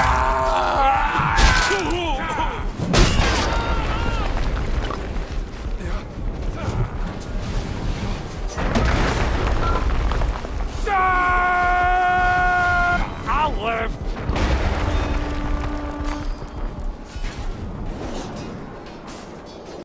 Ah!